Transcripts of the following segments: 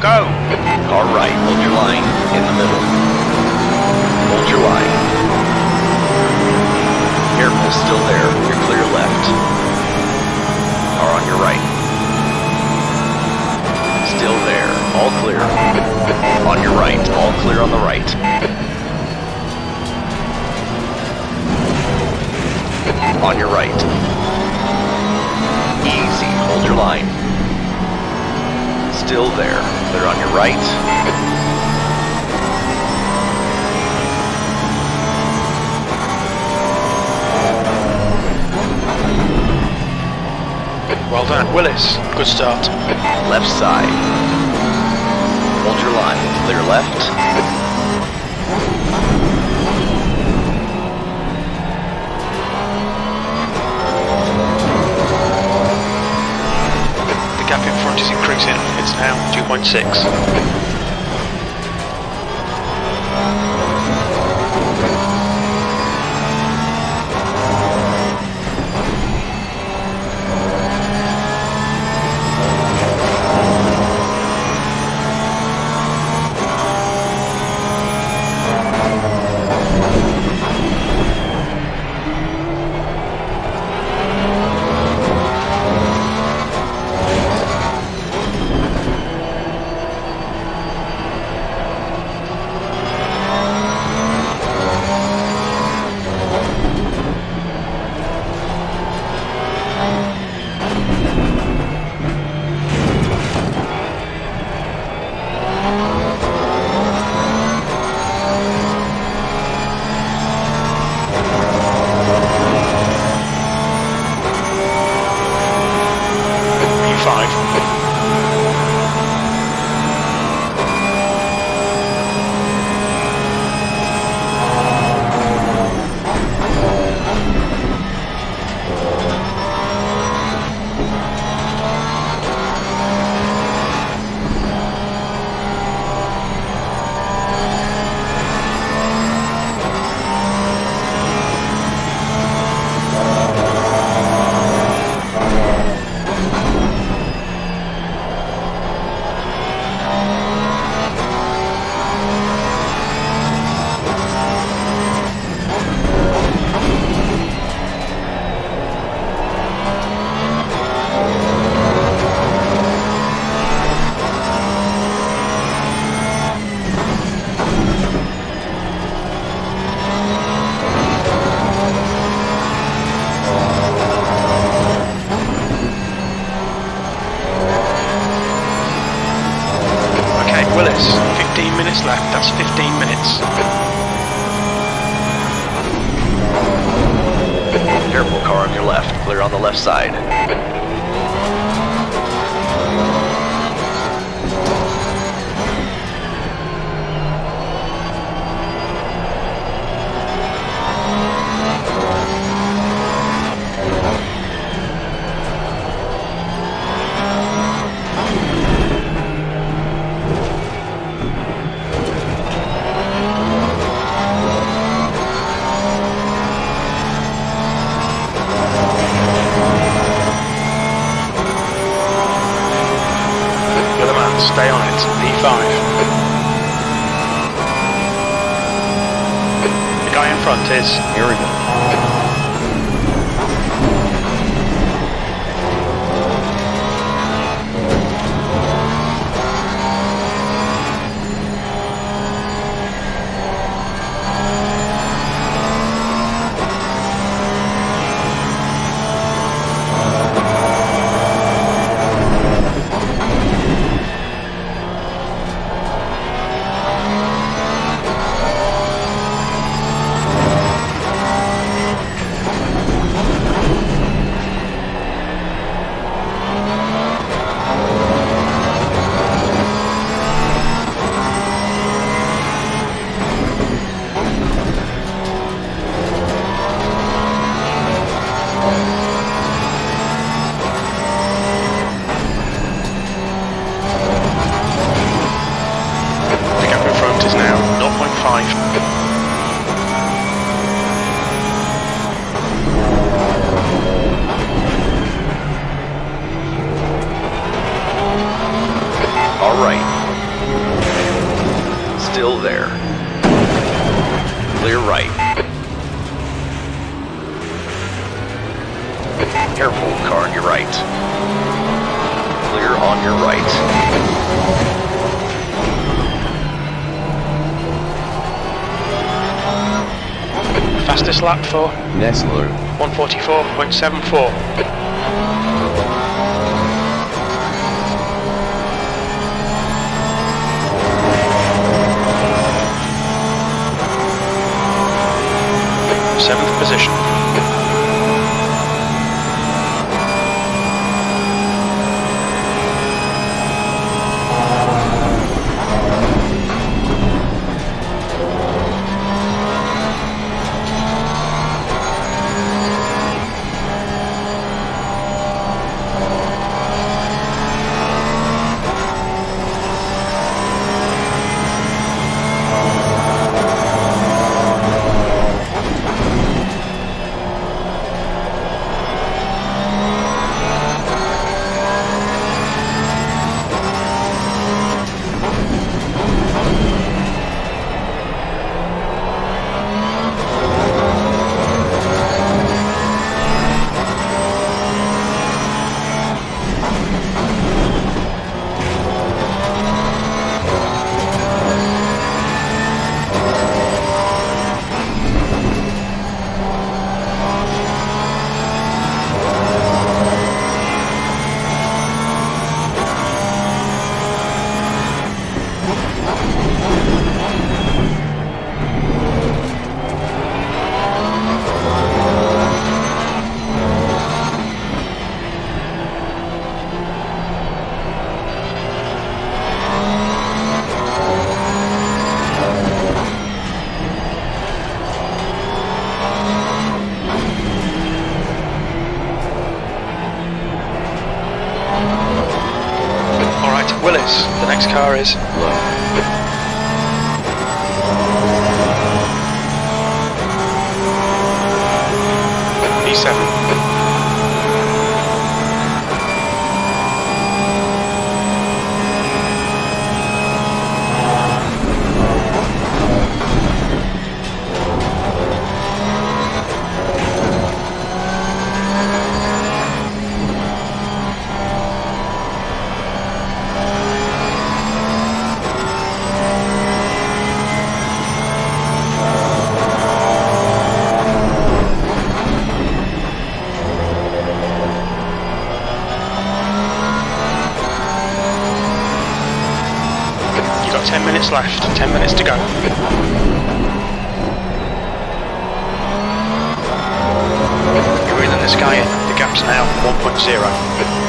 Go! Car right, hold your line. In the middle. Hold your line. Careful, still there. You're clear left. Car on your right. Still there. All clear. On your right. All clear on the right. On your right. Easy. Hold your line. Still there. Clear on your right. Well done. Willis, good start. Left side. Hold your line. Clear left. In increasing. It's now 2.6. 15 minutes left. That's 15 minutes. Careful, car on your left. Clear on the left side. Stay on it. P5. The guy in front is. Here flat for? Nestler. 144.74. Seventh position. minutes left, 10 minutes to go. this guy in. The gap's now 1.0.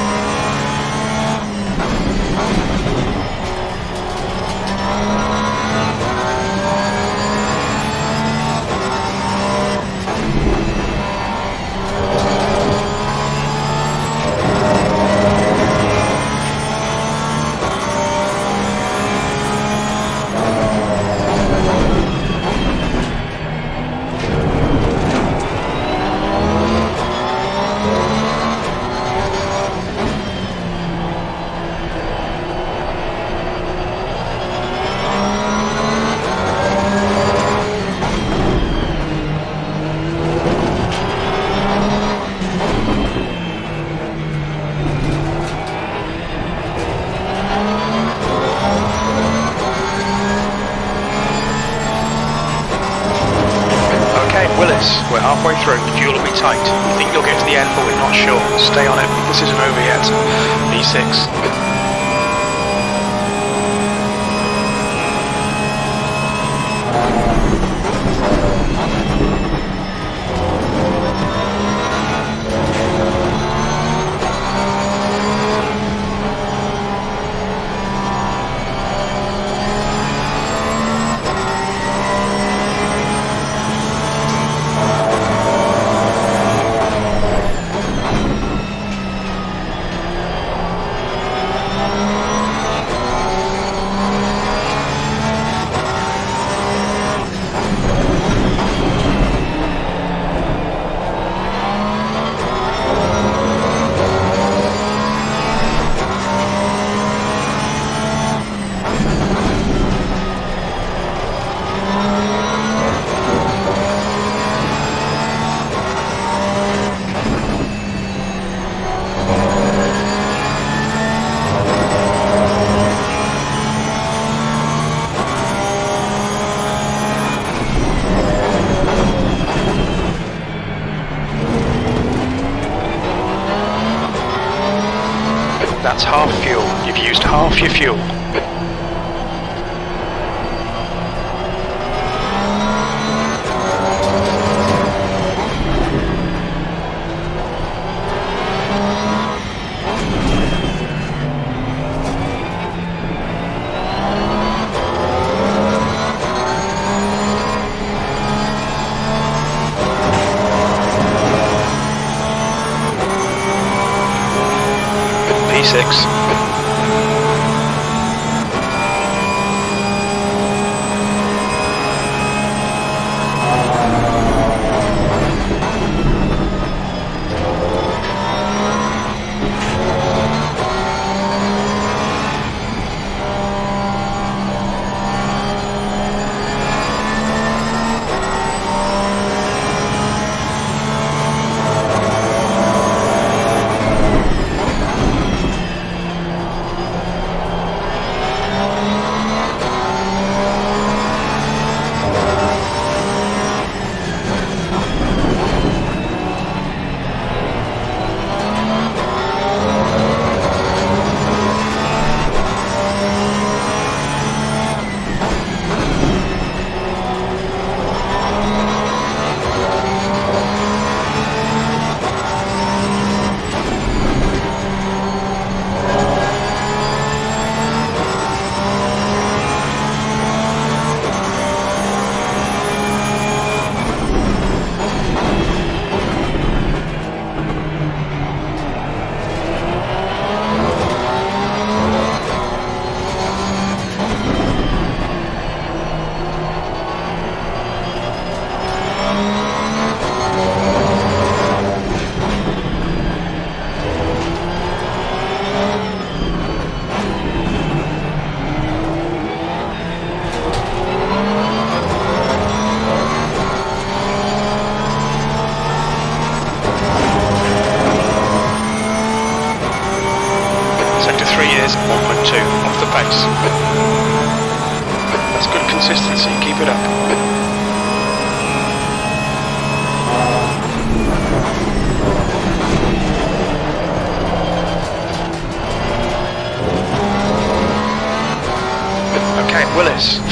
tight. six.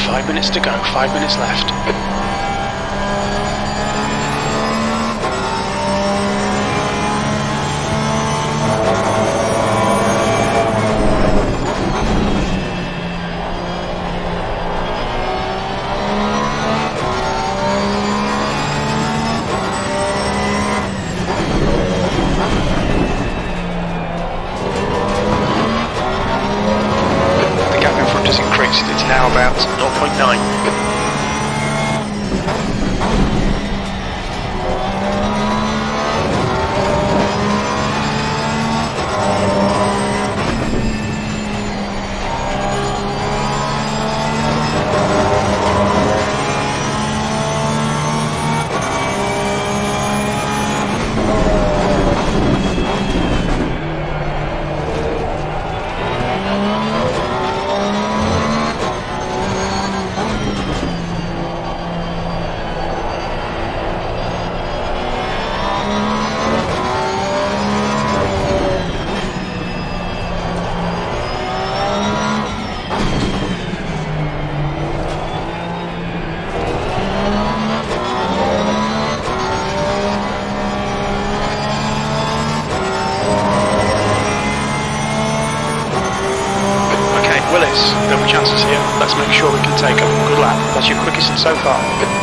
Five minutes to go, five minutes left. now about 0.9. so far.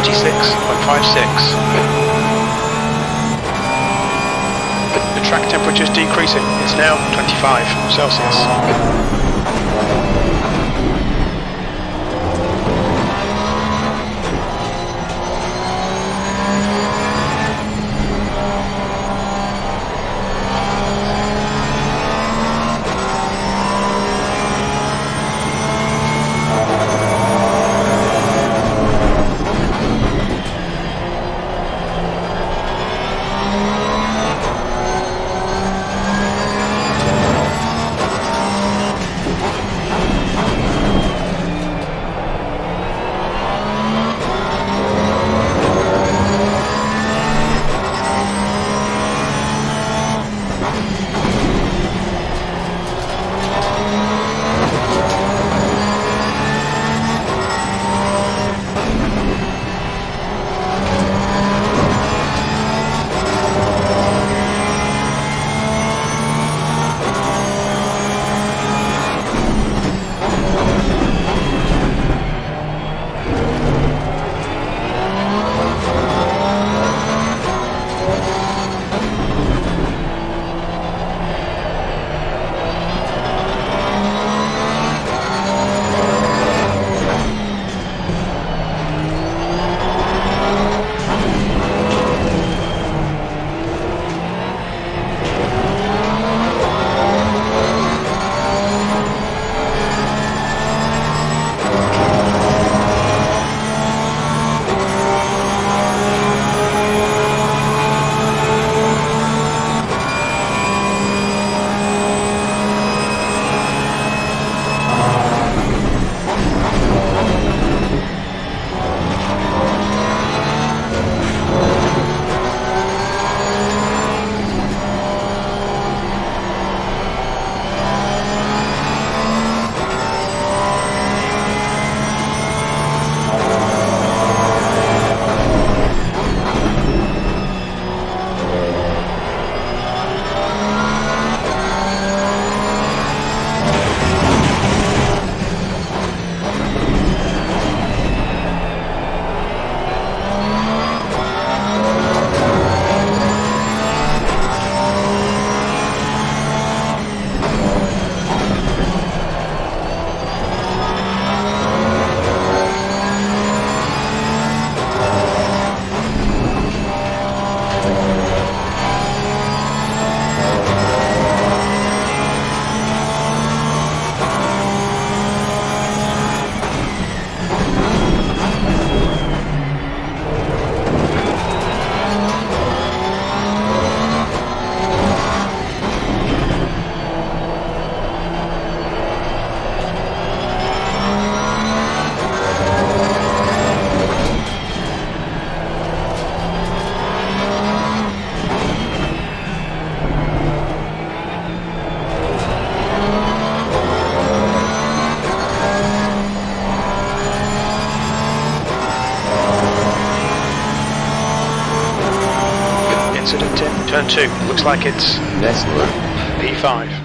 46.56. The track temperature is decreasing. It's now 25 Celsius. Two. Looks like it's Nestler. P5.